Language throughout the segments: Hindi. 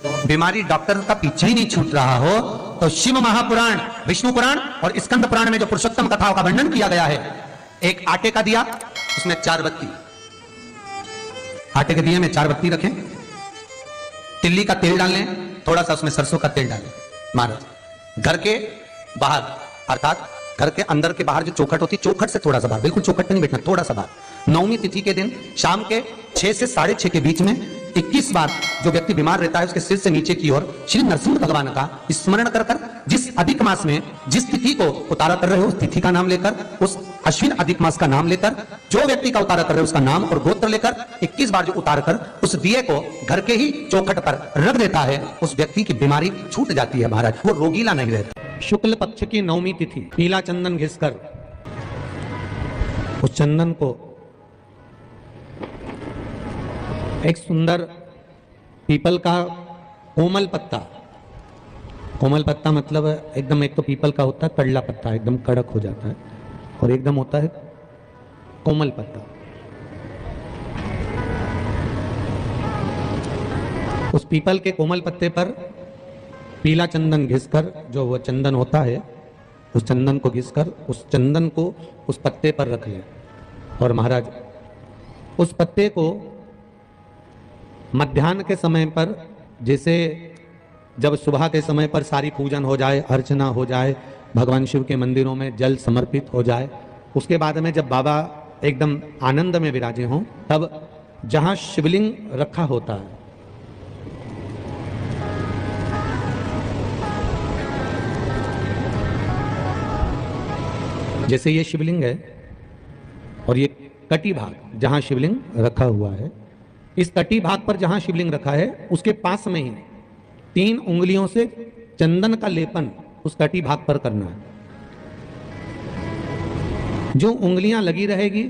बीमारी डॉक्टर का पीछे ही नहीं छूट रहा हो तो शिव महापुराण, विष्णु पुराण और स्कंद पुराण में जो पुरुषोत्तम कथाओं का वर्णन किया गया है, एक आटे का दिया, उसमें चार बत्ती। आटे के दिए में चार बत्ती रखें, तिल्ली का तेल डाल लें थोड़ा सा उसमें सरसों का तेल डालें, महाराज। घर के बाहर, अर्थात घर के अंदर के बाहर जो चौखट होती, चौखट से थोड़ा सा बाहर, बिल्कुल चौखट पे नहीं बैठना, थोड़ा सा बाहर। नौवीं तिथि के दिन, शाम के छह से साढ़े छह के बीच में 21 बार जो व्यक्ति बीमार रहता है, उसके सिर से नीचे की ओर श्री नरसिंह भगवान का स्मरण कर कर जिस अधिक मास में जिस तिथि को उतारा कर रहे हो, उस तिथि का नाम लेकर, उस अश्विन अधिक मास का नाम लेकर, जो व्यक्ति का उतारा कर रहे हो, उसका नाम और गोत्र लेकर 21 बार जो उतार कर, उस दिए को घर के ही चौखट पर रख देता है, उस व्यक्ति की बीमारी छूट जाती है महाराज, वो रोगीला नहीं रहता। शुक्ल पक्ष की नवमी तिथि, पीला चंदन घिसकर, उस चंदन को एक सुंदर पीपल का कोमल पत्ता। कोमल पत्ता मतलब एकदम एक तो पीपल का होता है कड़ला पत्ता, एकदम कड़क हो जाता है और एकदम होता है कोमल पत्ता। उस पीपल के कोमल पत्ते पर पीला चंदन घिसकर जो वह चंदन होता है, उस चंदन को घिसकर, उस चंदन को उस पत्ते पर रख लें। और महाराज, उस पत्ते को मध्यान्ह के समय पर, जैसे जब सुबह के समय पर सारी पूजन हो जाए, अर्चना हो जाए, भगवान शिव के मंदिरों में जल समर्पित हो जाए, उसके बाद में जब बाबा एकदम आनंद में विराजे हों, तब जहाँ शिवलिंग रखा होता है, जैसे ये शिवलिंग है, और ये कटी भाग जहाँ शिवलिंग रखा हुआ है इस तटी भाग पर जहाँ शिवलिंग रखा है, उसके पास में ही तीन उंगलियों से चंदन का लेपन उस तटी भाग पर करना है। जो उंगलियाँ लगी रहेगी,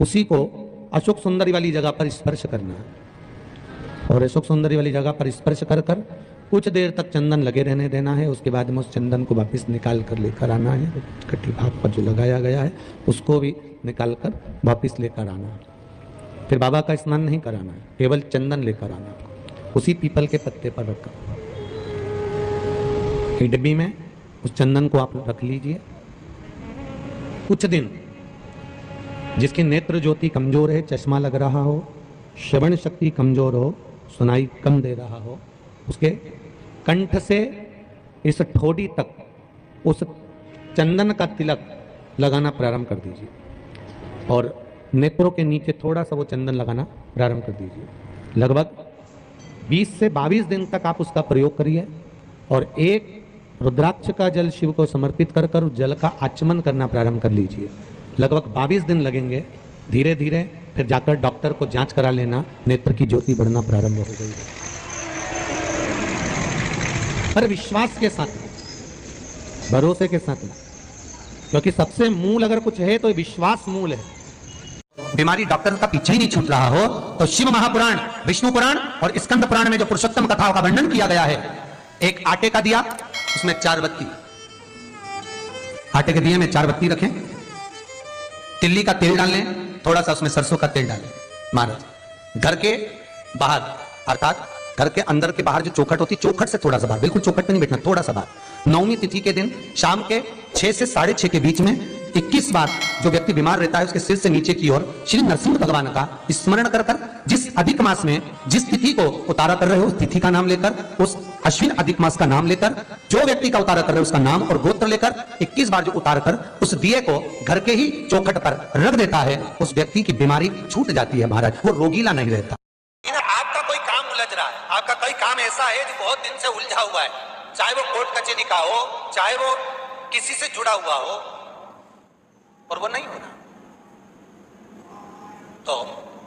उसी को अशोक सुंदरी वाली जगह पर स्पर्श करना है। और अशोक सुंदरी वाली जगह पर स्पर्श कर कर कुछ देर तक चंदन लगे रहने देना है, उसके बाद में उस चंदन को वापस निकाल कर लेकर आना है। कटी भाग पर जो लगाया गया है, उसको भी निकाल कर वापिस लेकर आना है। फिर बाबा का स्नान नहीं कराना है, केवल चंदन लेकर आना उसी पीपल के पत्ते पर एक डिब्बी में उस चंदन को आप रख लीजिए। कुछ दिन जिसकी नेत्र ज्योति कमज़ोर है, चश्मा लग रहा हो, श्रवण शक्ति कमज़ोर हो, सुनाई कम दे रहा हो, उसके कंठ से इस ठोड़ी तक उस चंदन का तिलक लगाना प्रारंभ कर दीजिए। और नेत्रों के नीचे थोड़ा सा वो चंदन लगाना प्रारंभ कर दीजिए। लगभग 20 से 22 दिन तक आप उसका प्रयोग करिए और एक रुद्राक्ष का जल शिव को समर्पित कर कर जल का आचमन करना प्रारंभ कर लीजिए। लगभग 22 दिन लगेंगे। धीरे धीरे फिर जाकर डॉक्टर को जाँच करा लेना, नेत्र की ज्योति बढ़ना प्रारंभ हो गई। है पर विश्वास के साथ भरोसे के साथ क्योंकि सबसे मूल अगर कुछ है तो विश्वास मूल है। बीमारी डॉक्टर का पीछे ही नहीं छूट रहा हो तो शिव महापुराण, विष्णु पुराण और स्कंद पुराण में जो पुरुषोत्तम कथाओं का वर्णन किया गया है, एक आटे का दिया, उसमें चार बत्ती। आटे के दिए में चार बत्ती रखें, तिल्ली का तेल डाल लें, थोड़ा सा उसमें सरसों का तेल डालें महाराज। घर के बाहर, अर्थात घर के अंदर के बाहर जो चौखट होती, चौखट से थोड़ा सा बाहर, बिल्कुल चौखट पे नहीं बैठना, थोड़ा सा बाहर। नौवीं तिथि के दिन, शाम के छह से साढ़े छह के बीच में 21 बार जो व्यक्ति बीमार रहता है, उसके सिर से नीचे की ओर श्री नरसिंह भगवान का स्मरण कर जिस अधिक मास में, जिस तिथि को उतारा कर रहे हो, उस तिथि का नाम लेकर, उस अश्विन अधिक मास का नाम लेकर, जो व्यक्ति का उतारा कर रहे हो, उसका नाम और गोत्र लेकर 21 बार जो उतार कर, उस दिए को घर के ही चौखट पर रख देता है, उस व्यक्ति की बीमारी छूट जाती है महाराज, वो रोगीला नहीं रहता। आपका कोई काम उलझ रहा है, आपका कोई काम ऐसा है जो बहुत दिन से उलझा हुआ है, चाहे वो कोर्ट कचेरी का हो, चाहे वो किसी से जुड़ा हुआ हो और वो नहीं होना। तो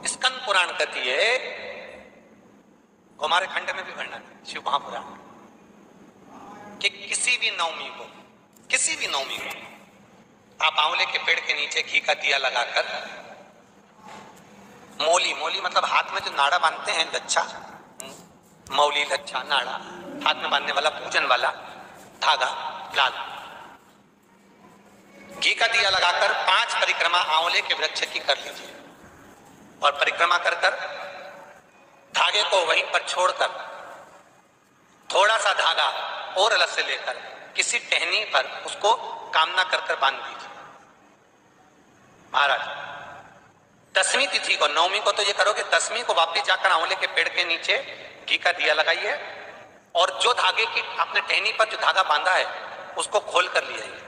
स्कंद पुराण कहती है हमारे खंड में भी वर्णन है, शिव महापुराण कि किसी भी नवमी को, किसी भी नवमी को आप आंवले के पेड़ के नीचे घी का दिया लगाकर, मोली मोली मतलब हाथ में जो नाड़ा बांधते हैं लच्छा मौली, लच्छा, नाड़ा, हाथ में बांधने वाला, पूजन वाला धागा, लाल घी का दिया लगाकर पाँच परिक्रमा आंवले के वृक्ष की कर लीजिए। और परिक्रमा कर कर धागे को वहीं पर छोड़कर थोड़ा सा धागा और अलग से लेकर किसी टहनी पर उसको कामना कर कर बाँध दीजिए। महाराज, दसवीं तिथि को, नौवीं को तो ये करोगे, दसवीं को वापिस जाकर आंवले के पेड़ के नीचे घी का दिया लगाइए और जो धागे की आपने टहनी पर जो धागा बांधा है, उसको खोल कर ले आइए।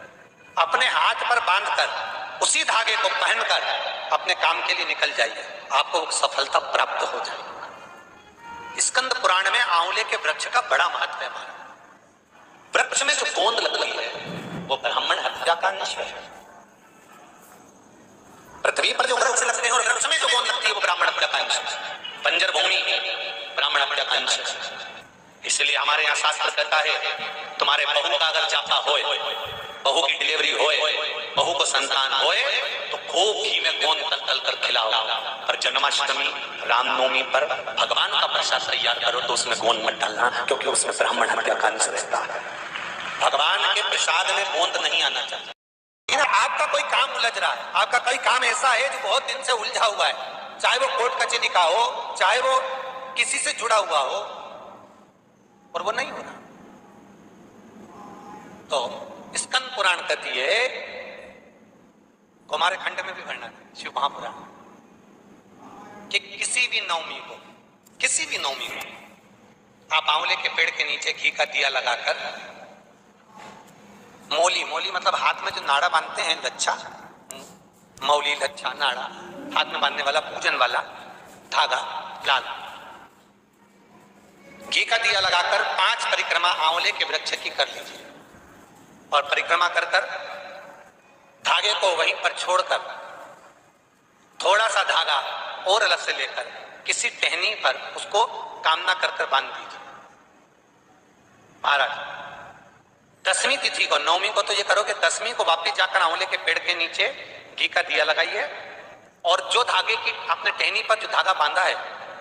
अपने हाथ पर बांधकर, उसी धागे को पहनकर अपने काम के लिए निकल जाइए। आपको सफलता प्राप्त हो जाएगी। स्कंद पुराण में आंवले के वृक्ष का बड़ा महत्व है हमारा वृक्ष में जो गोंद लगती है, वो ब्राह्मण हत्या का है। पृथ्वी पर जो वृक्ष लगते हैं और वृक्ष में जो गोंद लगती है, वो ब्राह्मण हत्या का अंश बंजर भूमि ब्राह्मण हत्या का अंश इसलिए हमारे यहाँ शास्त्र कहता है, तुम्हारे बहू का अगर जाता होए बहू की डिलीवरी होए, बहू को संतान होए तो खूब घी में गोंद तल तल कर खिलाओ पर जन्माष्टमी, रामनवमी पर भगवान का प्रसाद तैयार करो तो उसमें गोंद मत डालना, क्योंकि उसमें ब्राह्मण हत्या का अंश रहता है। भगवान के प्रसाद में गोंद नहीं आना चाहिए। आपका कोई काम उलझ रहा है। आपका कोई काम ऐसा है जो बहुत दिन से उलझा हुआ है। चाहे वो कोर्ट कचेरी का हो, चाहे वो किसी से जुड़ा हुआ हो, और वो नहीं होना। तो स्कंद पुराण कहती है, कुमार खंड में भी वर्णन है शिव महापुराण कि किसी भी नवमी को, किसी भी नवमी को, आप आंवले के पेड़ के नीचे घी का दिया लगाकर, मौली मौली मतलब हाथ में जो नाड़ा बांधते हैं, लच्छा, मौली, लच्छा, नाड़ा, हाथ में बांधने वाला, पूजन वाला, धागा, लाल। घी का दिया लगाकर पाँच परिक्रमा आंवले के वृक्ष की कर लीजिए। और परिक्रमा कर कर धागे को वहीं पर छोड़कर, थोड़ा सा धागा और अलग से लेकर किसी टहनी पर उसको कामना कर कर बाँध दीजिए। महाराज, दसवीं तिथि को नवमी को तो ये करो कि दसवीं को वापिस जाकर आंवले के पेड़ के नीचे घी का दिया लगाइए और जो धागे की अपने टहनी पर जो धागा बांधा है,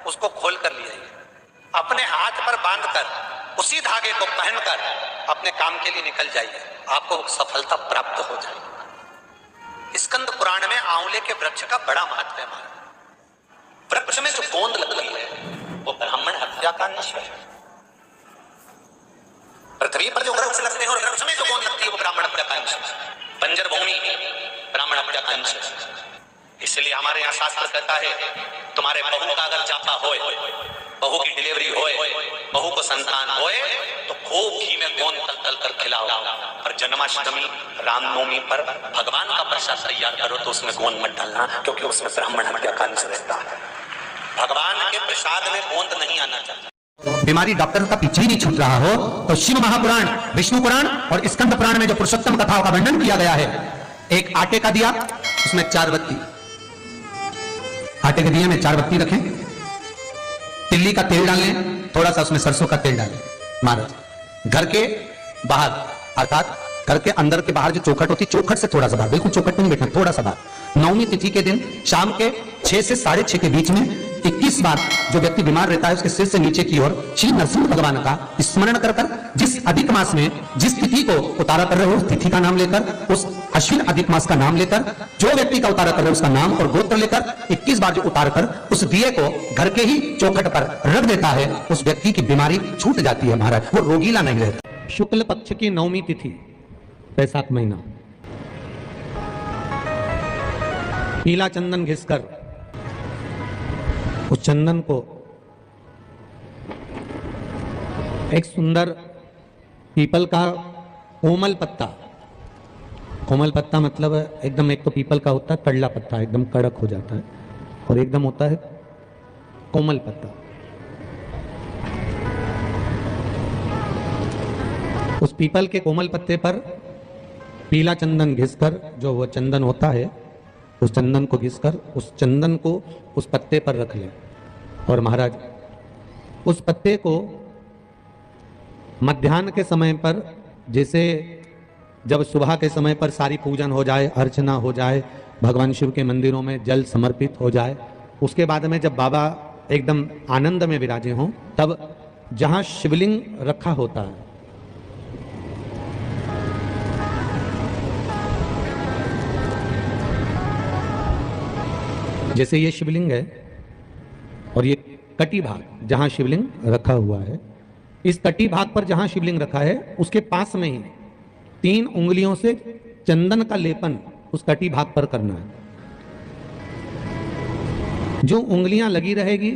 उसको खोल कर ले आइए। अपने हाथ पर बांधकर उसी धागे को पहनकर अपने काम के लिए निकल जाइए। आपको सफलता प्राप्त हो जाएगी। स्कंद पुराण में आंवले के वृक्ष का बड़ा महत्व है वृक्ष में जो गोंद लगती है, वो ब्राह्मण हत्या का निश्चय है। पृथ्वी पर जो वृक्ष लगते हैं और वृक्ष में जो गोंद लगती है, वो ब्राह्मण हत्या का अंश बंजर भूमि, ब्राह्मण हत्या का अंश इसलिए हमारे यहाँ शास्त्र कहता है, तुम्हारे बहू का अगर जाता होए बहू की डिलीवरी होए, बहू को संतान होए तो खूब घी में गोंद तल तल कर खिलाओ। और जन्माष्टमी, रामनवमी पर भगवान का प्रसाद तैयार करो तो उसमें गोंद मत डालना, क्योंकि उसमें ब्राह्मण हत्या का अंश रहता है। भगवान के प्रसाद में गोंद नहीं आना चाहिए। बीमारी डॉक्टर का पीछे ही नहीं छूट रहा हो तो शिव महापुराण, विष्णु पुराण और स्कंद पुराण में जो पुरुषोत्तम कथाओं का वर्णन किया गया है, एक आटे का दिया, उसमें चार बत्ती। आटे के दिए में चार बत्ती रखें। तिल्ली का तेल डालें, थोड़ा सा उसमें सरसों का तेल डालें। महाराज घर के बाहर, अर्थात घर के अंदर के बाहर जो चौखट होती, चौखट से थोड़ा सा बाहर, बिल्कुल चौखट नहीं बैठना, थोड़ा सा बाहर। नवमी तिथि के दिन, शाम के छह से साढ़े छह के बीच में 21 बार जो व्यक्ति बीमार रहता है, उसके सिर से नीचे की ओर श्री नरसिंह भगवान का स्मरण कर कर, जिस अधिक मास में जिस तिथि को उतारा कर रहे हो तिथि का नाम लेकर, उस अश्विन अधिक मास का नाम लेकर, जो व्यक्ति का उतारा कर उसका नाम और गोत्र लेकर 21 बार जो उतार कर, उस दिए को घर के ही चौखट पर रख देता है, उस व्यक्ति की बीमारी छूट जाती है महाराज। वो रोगीला नहीं रहता। शुक्ल पक्ष की नवमी तिथि बैसाख महीना। पीला चंदन घिसकर, उस चंदन को एक सुंदर पीपल का कोमल पत्ता कोमल पत्ता मतलब एकदम एक तो पीपल का होता है कड़ला पत्ता एकदम कड़क हो जाता है और एकदम होता है कोमल पत्ता। उस पीपल के कोमल पत्ते पर पीला चंदन घिसकर जो वो चंदन होता है, उस चंदन को घिसकर उस चंदन को उस पत्ते पर रख लें। और महाराज, उस पत्ते को मध्यान्ह के समय पर जैसे जब सुबह के समय पर सारी पूजन हो जाए, अर्चना हो जाए, भगवान शिव के मंदिरों में जल समर्पित हो जाए, उसके बाद में जब बाबा एकदम आनंद में विराजे हों, तब जहाँ शिवलिंग रखा होता है, जैसे ये शिवलिंग है और ये कटी भाग जहाँ शिवलिंग रखा हुआ है, इस तटी भाग पर जहाँ शिवलिंग रखा है, उसके पास में ही तीन उंगलियों से चंदन का लेपन उस कटी भाग पर करना है। जो उंगलियाँ लगी रहेगी,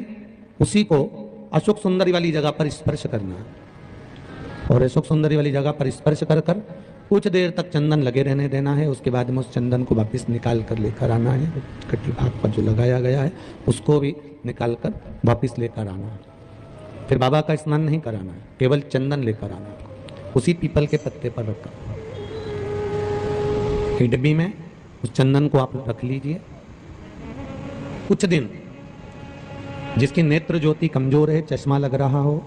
उसी को अशोक सुंदरी वाली जगह पर स्पर्श करना है। और अशोक सुंदरी वाली जगह पर स्पर्श कर कर कुछ देर तक चंदन लगे रहने देना है। उसके बाद में उस चंदन को वापस निकाल कर लेकर आना है। कटी भाग पर जो लगाया गया है, उसको भी निकाल कर वापस लेकर आना है। फिर बाबा का स्नान नहीं कराना है, केवल चंदन लेकर आना है। उसी पीपल के पत्ते पर रखकर एक डब्बी में, उस चंदन को आप रख लीजिए। कुछ दिन, जिसकी नेत्र ज्योति कमज़ोर है, चश्मा लग रहा हो,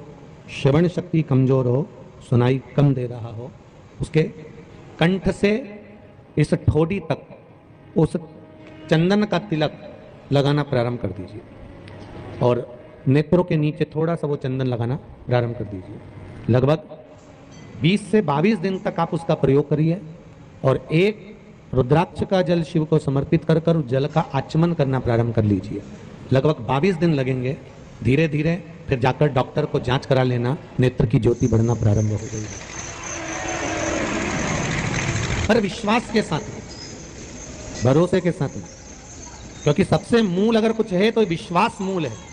श्रवण शक्ति कमज़ोर हो, सुनाई कम दे रहा हो, उसके कंठ से इस ठोड़ी तक, उस चंदन का तिलक लगाना प्रारंभ कर दीजिए। और नेत्रों के नीचे थोड़ा सा वो चंदन लगाना प्रारंभ कर दीजिए। लगभग 20 से 22 दिन तक आप उसका प्रयोग करिए और एक रुद्राक्ष का जल शिव को समर्पित कर कर जल का आचमन करना प्रारंभ कर लीजिए। लगभग 22 दिन लगेंगे। धीरे धीरे फिर जाकर डॉक्टर को जाँच करा लेना, नेत्र की ज्योति बढ़ना प्रारंभ हो गई। पर विश्वास के साथ भरोसे के साथ क्योंकि सबसे मूल अगर कुछ है तो विश्वास मूल है।